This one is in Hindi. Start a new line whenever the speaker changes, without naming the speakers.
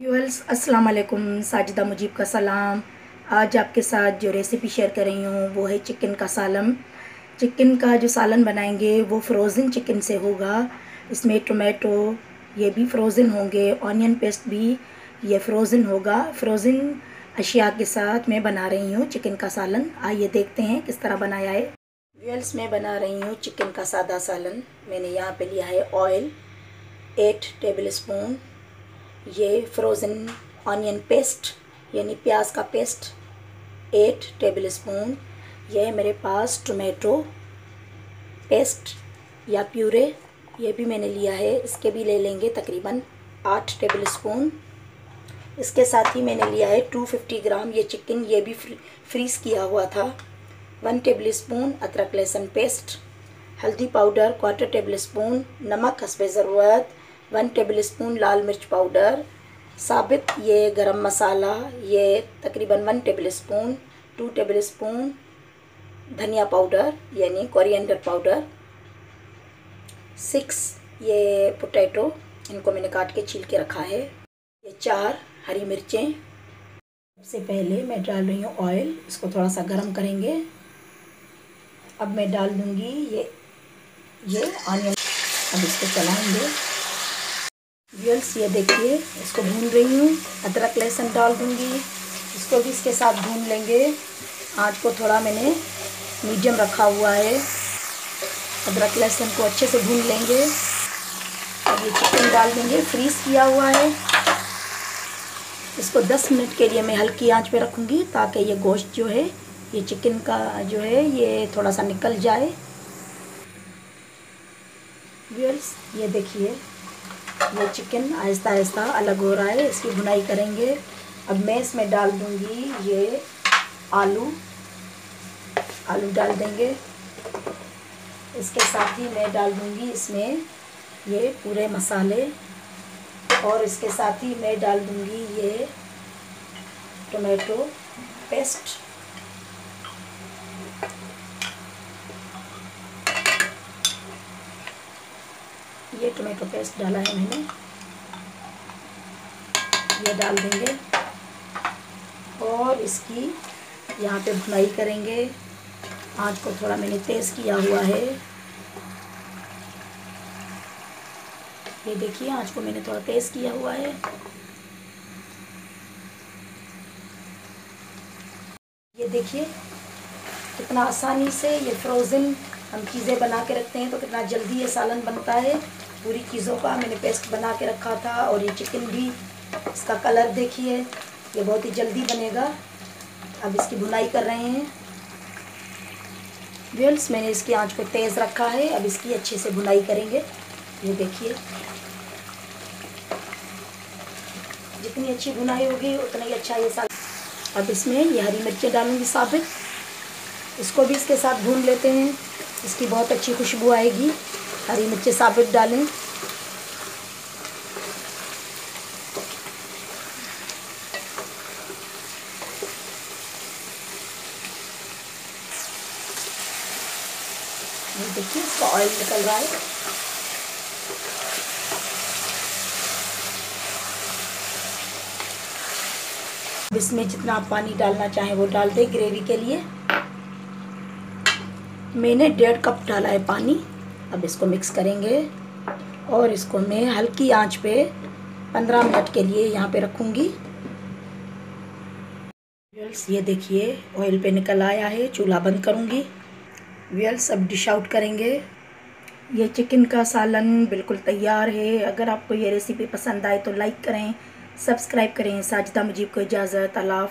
व्यूअर्स अस्सलाम वालेकुम साजिदा मुजीब का सलाम। आज आपके साथ जो रेसिपी शेयर कर रही हूँ, वो है चिकन का सालन। चिकन का जो सालन बनाएँगे, वो फ्रोज़न चिकन से होगा। इसमें टोमेटो ये भी फ्रोज़न होंगे ऑनियन पेस्ट भी ये फ्रोज़न होगा। फ्रोज़न अशिया के साथ मैं बना रही हूँ चिकन का सालन। आइए देखते हैं किस तरह बनाया है। व्यूअर्स मैं बना रही हूँ चिकन का सादा सालन। मैंने यहाँ पर लिया है ऑयल एट टेबल स्पून ये फ्रोज़न ऑनियन पेस्ट यानी प्याज का पेस्ट एट टेबल स्पून ये मेरे पास टोमेटो पेस्ट या प्यूरे ये भी मैंने लिया है, इसके भी ले लेंगे तकरीबन आठ टेबल स्पून इसके साथ ही मैंने लिया है टू फिफ्टी ग्राम, ये चिकन ये भी फ्रीज़ किया हुआ था। वन टेबल स्पून अदरक लहसुन पेस्ट हल्दी पाउडर क्वार्टर टेबल स्पून नमक हसब ज़रूरत वन टेबल स्पून लाल मिर्च पाउडर साबित ये गरम मसाला, ये तकरीबन one tablespoon two tablespoon धनिया पाउडर यानी कोरिएंडर पाउडर सिक्स ये पोटैटो इनको मैंने काट के छील के रखा है, ये चार हरी मिर्चें। सबसे पहले मैं डाल रही हूँ ऑयल इसको थोड़ा सा गर्म करेंगे। अब मैं डाल दूँगी ये ये ऑनियन अब इसको चलाएँगे। व्यूअर्स ये देखिए, इसको भून रही हूँ। अदरक, लहसुन डाल दूँगी। इसको भी इसके साथ भून लेंगे। आँच को थोड़ा मैंने मीडियम रखा हुआ है। अदरक, लहसुन को अच्छे से भून लेंगे। अब ये चिकन डाल देंगे। फ्रीज़ किया हुआ है। इसको 10 मिनट के लिए मैं हल्की आँच पे रखूँगी ताकि ये गोश्त जो है, ये चिकन का जो है, ये थोड़ा सा निकल जाए। व्यूअर्स ये देखिए। ये चिकन आहिस्ता आहिस्ता अलग हो रहा है। इसकी भुनाई करेंगे। अब मैं इसमें डाल दूँगी ये आलू। आलू डाल देंगे। इसके साथ ही मैं डाल दूँगी इसमें ये पूरे मसाले। और इसके साथ ही मैं डाल दूँगी ये टोमेटो पेस्ट। ये टोमेटो पेस्ट डाला है मैंने। ये डाल देंगे। और इसकी यहाँ पे भुनाई करेंगे। आँच को थोड़ा मैंने तेज़ किया हुआ है। ये देखिए आँच को मैंने थोड़ा तेज़ किया हुआ है। ये देखिए, कितना आसानी से ये फ्रोज़न हम चीज़ें बना के रखते हैं तो कितना जल्दी ये सालन बनता है। पूरी चीज़ों का मैंने पेस्ट बना के रखा था, और ये चिकन भी, इसका कलर देखिए, ये बहुत ही जल्दी बनेगा। अब इसकी भुनाई कर रहे हैं। व्यूल्स मैंने इसकी आँच को तेज़ रखा है, अब इसकी अच्छे से भुनाई करेंगे। ये देखिए। जितनी अच्छी भुनाई होगी, उतना ही अच्छा ये साल। अब इसमें ये हरी मिर्चें डालूँगी साबित। इसको भी इसके साथ भून लेते हैं। इसकी बहुत अच्छी खुशबू आएगी। हरी मिर्ची साबित डालें। देखिए, इसका ऑयल निकल रहा है। इसमें जितना आप पानी डालना चाहें वो डाल दें ग्रेवी के लिए। मैंने डेढ़ कप डाला है पानी। अब इसको मिक्स करेंगे और इसको मैं हल्की आँच पे 15 मिनट के लिए यहाँ पे रखूँगी। व्यूअल्स ये देखिए ऑयल पे निकल आया है, चूल्हा बंद करूँगी। व्यूअल्स अब डिश आउट करेंगे। ये चिकन का सालन बिल्कुल तैयार है। अगर आपको ये रेसिपी पसंद आए तो लाइक करें सब्सक्राइब करें। साजिदा मुजीब को इजाज़त, अल्लाह